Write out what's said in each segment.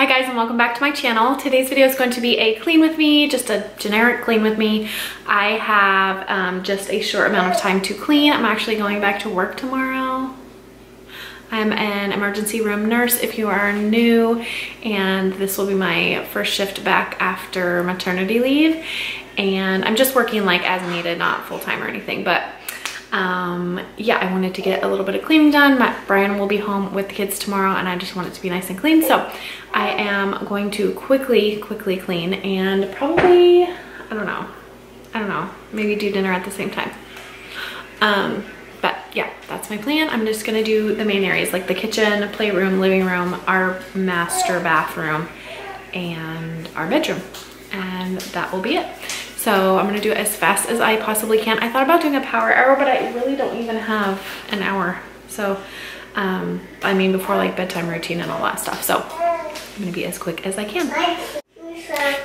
Hi guys and welcome back to my channel. Today's video is going to be a clean with me, just a generic clean with me. I have um, just a short amount of time to clean. I'm actually going back to work tomorrow. I'm an emergency room nurse if you are new and this will be my first shift back after maternity leave and I'm just working like as needed, not full-time or anything, but um, yeah, I wanted to get a little bit of cleaning done. My, Brian will be home with the kids tomorrow and I just want it to be nice and clean. So I am going to quickly, quickly clean and probably, I don't know, I don't know, maybe do dinner at the same time. Um, but yeah, that's my plan. I'm just gonna do the main areas like the kitchen, playroom, living room, our master bathroom, and our bedroom. And that will be it. So I'm gonna do it as fast as I possibly can. I thought about doing a power hour, but I really don't even have an hour. So, um, I mean, before like bedtime routine and all that stuff. So I'm gonna be as quick as I can.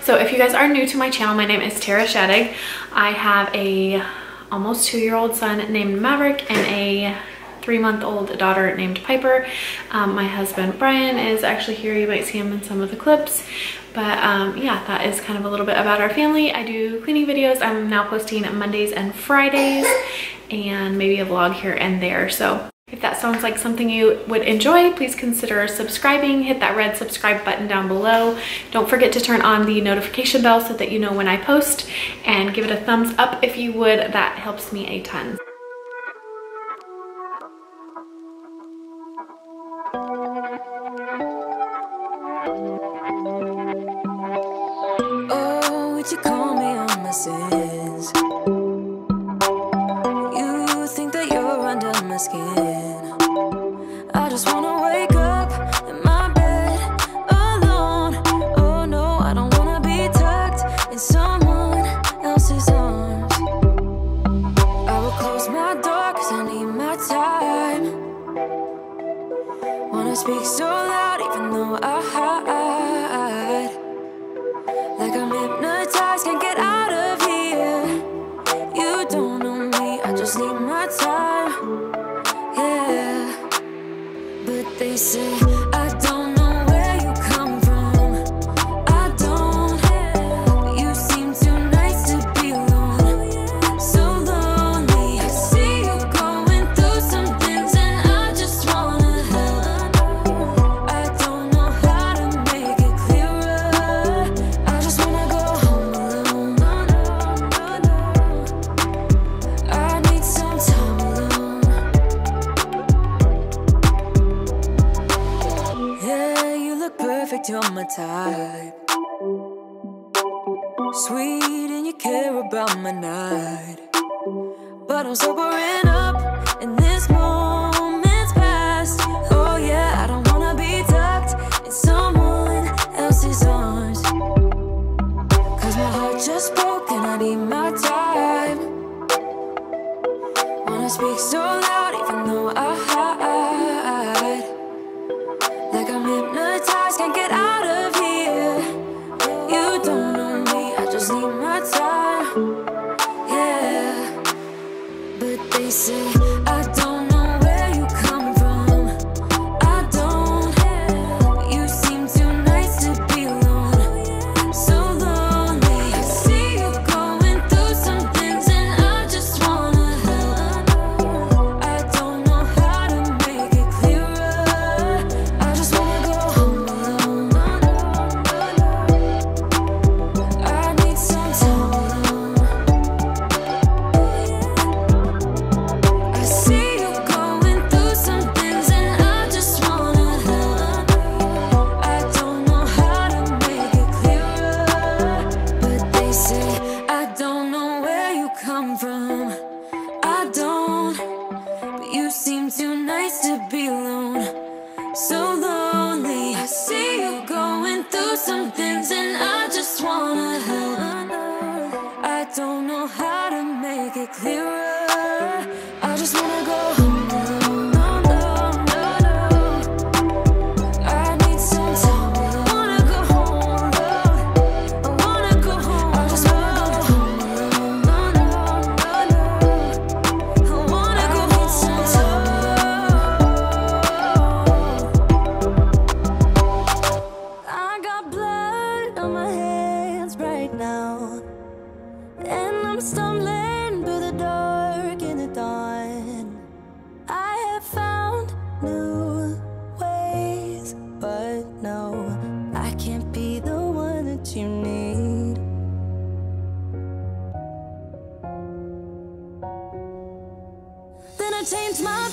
So if you guys are new to my channel, my name is Tara Schadegg. I have a almost two-year-old son named Maverick and a three-month-old daughter named Piper. Um, my husband Brian is actually here. You might see him in some of the clips. But um, yeah, that is kind of a little bit about our family. I do cleaning videos. I'm now posting Mondays and Fridays and maybe a vlog here and there. So if that sounds like something you would enjoy, please consider subscribing. Hit that red subscribe button down below. Don't forget to turn on the notification bell so that you know when I post and give it a thumbs up if you would. That helps me a ton. Time. Wanna speak so loud even though I type. Sweet and you care about my night. But I'm sobering up, and this moment's past. Oh, yeah, I don't wanna be tucked in someone else's arms. Cause my heart just broke, and I need my time. Wanna speak so loud, even though I hide. I can't be the one that you need. Then I changed my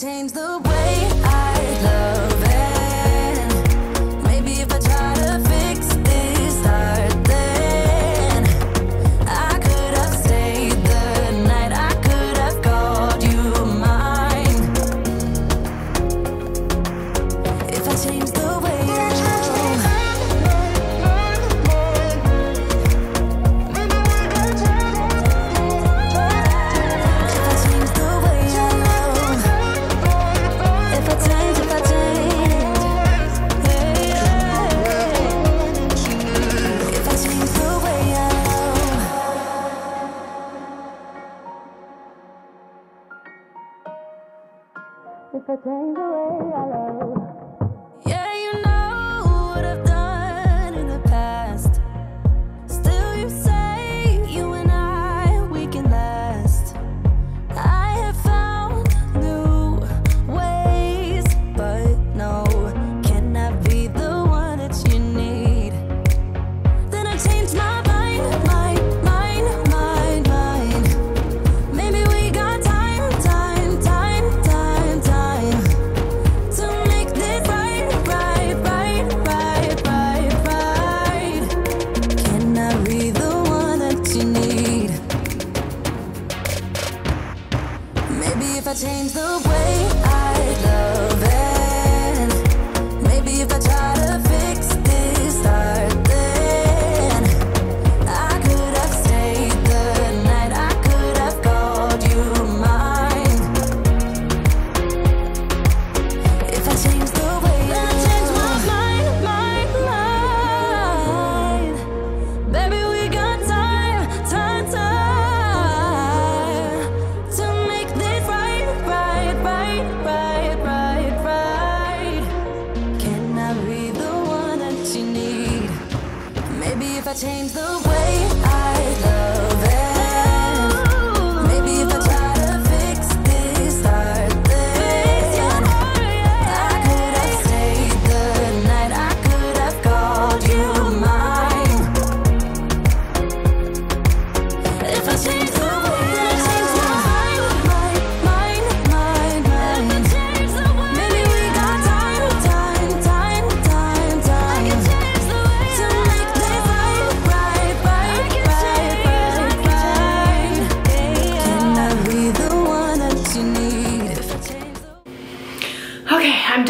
change the way if I change the way I love.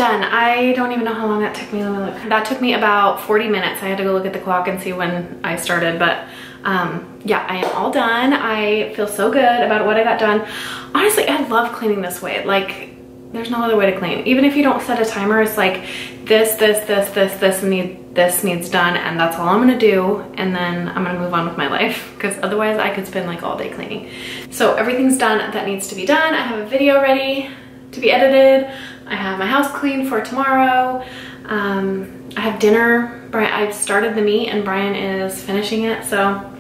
Done. I don't even know how long that took me. Let me look. That took me about 40 minutes. I had to go look at the clock and see when I started, but um, yeah, I am all done. I feel so good about what I got done. Honestly, I love cleaning this way. Like, there's no other way to clean. Even if you don't set a timer, it's like this, this, this, this, this, need, this needs done, and that's all I'm gonna do, and then I'm gonna move on with my life, because otherwise I could spend like all day cleaning. So everything's done that needs to be done. I have a video ready to be edited. I have my house clean for tomorrow. Um, I have dinner. I've started the meat and Brian is finishing it. So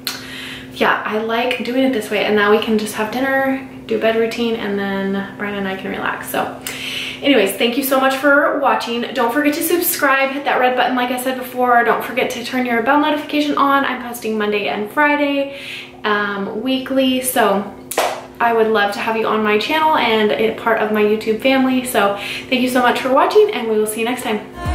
yeah, I like doing it this way. And now we can just have dinner, do bed routine, and then Brian and I can relax. So anyways, thank you so much for watching. Don't forget to subscribe, hit that red button like I said before. Don't forget to turn your bell notification on. I'm posting Monday and Friday um, weekly. So I would love to have you on my channel and a part of my YouTube family. So thank you so much for watching and we will see you next time.